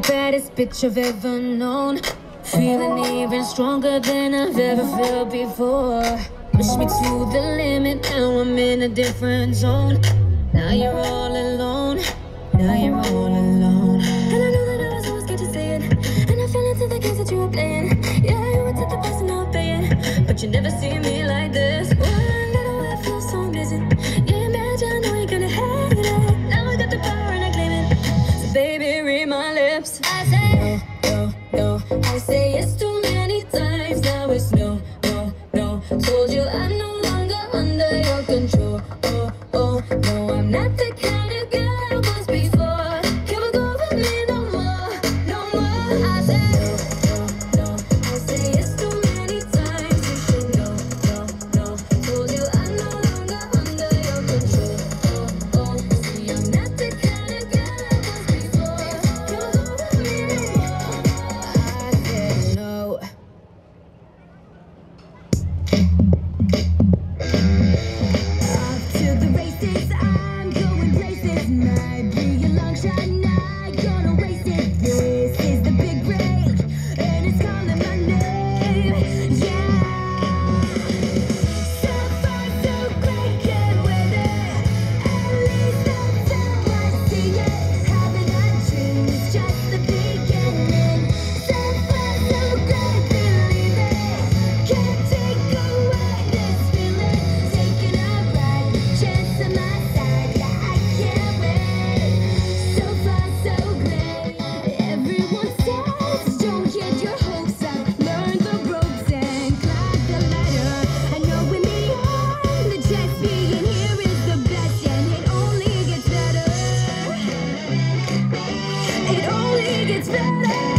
baddest bitch I've ever known. Feeling even stronger than I've ever felt before. Push me to the limit, now I'm in a different zone. Now you're all alone, now you're all alone. And I know that I was always scared to say it. And I fell into the games that you were playing. Yeah, you take the and not paying. But you never see me lips. I say no, no, no. I say yes too many times. Now it's no, no, no. Told you I'm no longer under your control. Oh, oh, no, I'm not the kind places. Might be a long shot, gonna waste it. It's been